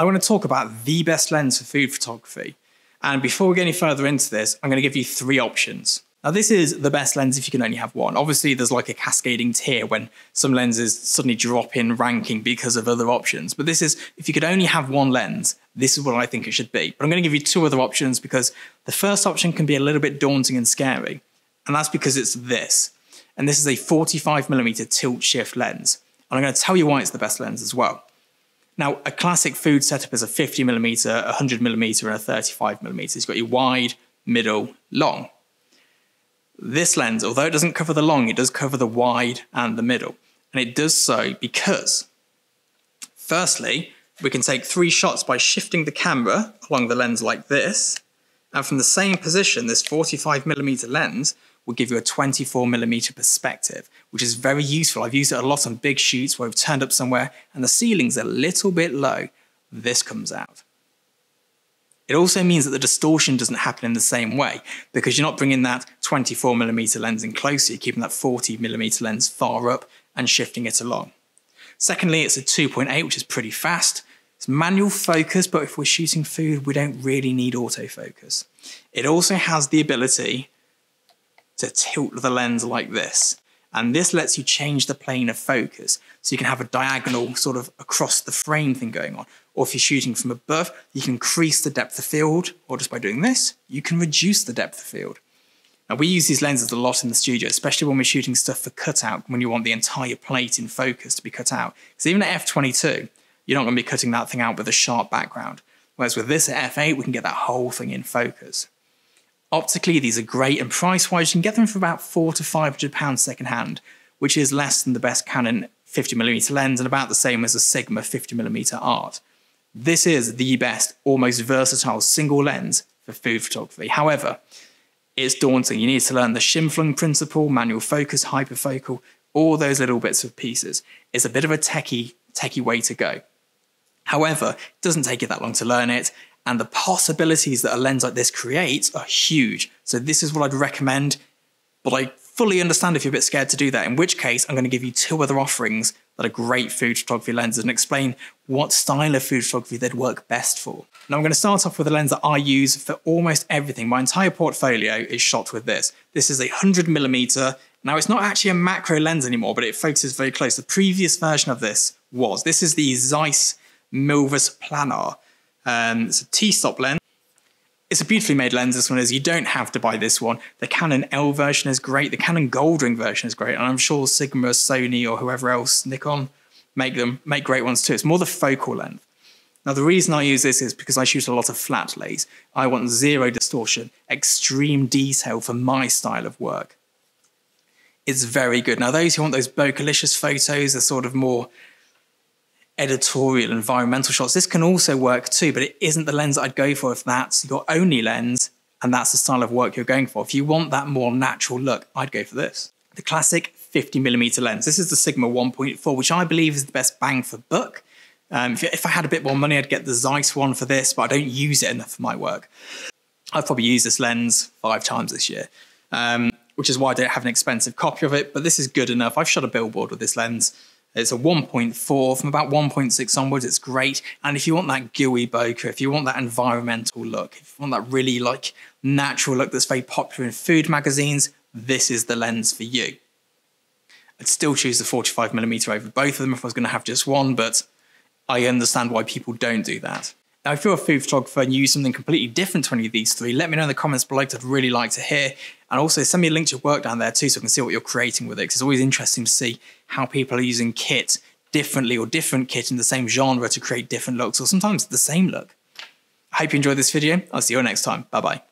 I want to talk about the best lens for food photography. And before we get any further into this, I'm going to give you three options. Now, this is the best lens if you can only have one. Obviously, there's like a cascading tier when some lenses suddenly drop in ranking because of other options. But this is, if you could only have one lens, this is what I think it should be. But I'm going to give you two other options because the first option can be a little bit daunting and scary. And that's because it's this. And this is a 45mm tilt shift lens. And I'm going to tell you why it's the best lens as well. Now, a classic food setup is a 50mm, 100mm, and a 35mm. You've got your wide, middle, long. This lens, although it doesn't cover the long, it does cover the wide and the middle. And it does so because, firstly, we can take three shots by shifting the camera along the lens like this. And from the same position, this 45mm lens will give you a 24mm perspective, which is very useful. I've used it a lot on big shoots where we've turned up somewhere and the ceiling's a little bit low. This comes out. It also means that the distortion doesn't happen in the same way because you're not bringing that 24 millimeter lens in closer, you're keeping that 40 millimeter lens far up and shifting it along. Secondly, it's a 2.8, which is pretty fast. It's manual focus, but if we're shooting food, we don't really need autofocus. It also has the ability to tilt the lens like this. And this lets you change the plane of focus. So you can have a diagonal sort of across the frame thing going on. Or if you're shooting from above, you can increase the depth of field, or just by doing this, you can reduce the depth of field. Now we use these lenses a lot in the studio, especially when we're shooting stuff for cutout, when you want the entire plate in focus to be cut out. Because even at f22, you're not going to be cutting that thing out with a sharp background. Whereas with this at f8, we can get that whole thing in focus. Optically, these are great, and price-wise, you can get them for about four to five hundred pounds second-hand, which is less than the best Canon 50mm lens and about the same as a Sigma 50mm art. This is the best, almost versatile single lens for food photography. However, it's daunting. You need to learn the Scheimpflug principle, manual focus, hyperfocal, all those little bits of pieces. It's a bit of a techie, techie way to go. However, it doesn't take you that long to learn it, and the possibilities that a lens like this creates are huge. So this is what I'd recommend, but I fully understand if you're a bit scared to do that, in which case I'm going to give you two other offerings that are great food photography lenses and explain what style of food photography they'd work best for. Now I'm going to start off with a lens that I use for almost everything. My entire portfolio is shot with this. This is a 100 millimeter. Now it's not actually a macro lens anymore, but it focuses very close. The previous version of this was. This is the Zeiss Milvus Planar. Um, it's a T-stop lens. It's a beautifully made lens, this one is. You don't have to buy this one. The Canon L version is great. The Canon Goldring version is great. And I'm sure Sigma, Sony, or whoever else, Nikon, make them, make great ones too. It's more the focal length. Now, the reason I use this is because I shoot a lot of flat lays. I want zero distortion, extreme detail for my style of work. It's very good. Now, those who want those bokeh photos, are sort of more editorial environmental shots. This can also work too, but it isn't the lens I'd go for if that's your only lens and that's the style of work you're going for. If you want that more natural look, I'd go for this. The classic 50mm lens. This is the Sigma 1.4, which I believe is the best bang for buck. Um, if, if, I had a bit more money, I'd get the Zeiss one for this, but I don't use it enough for my work. I've probably used this lens five times this year, um, which is why I don't have an expensive copy of it, but this is good enough. I've shot a billboard with this lens. It's a 1.4 from about 1.6 onwards. It's great. And if you want that gooey bokeh, if you want that environmental look, if you want that really like natural look that's very popular in food magazines, this is the lens for you. I'd still choose the 45mm over both of them if I was going to have just one, but I understand why people don't do that. Now, if you're a food photographer and you use something completely different to any of these three, let me know in the comments below I'd really like to hear. And also send me a link to your work down there too so I can see what you're creating with it. Because it's always interesting to see how people are using kit differently or different kit in the same genre to create different looks or sometimes the same look. I hope you enjoyed this video. I'll see you all next time. Bye bye.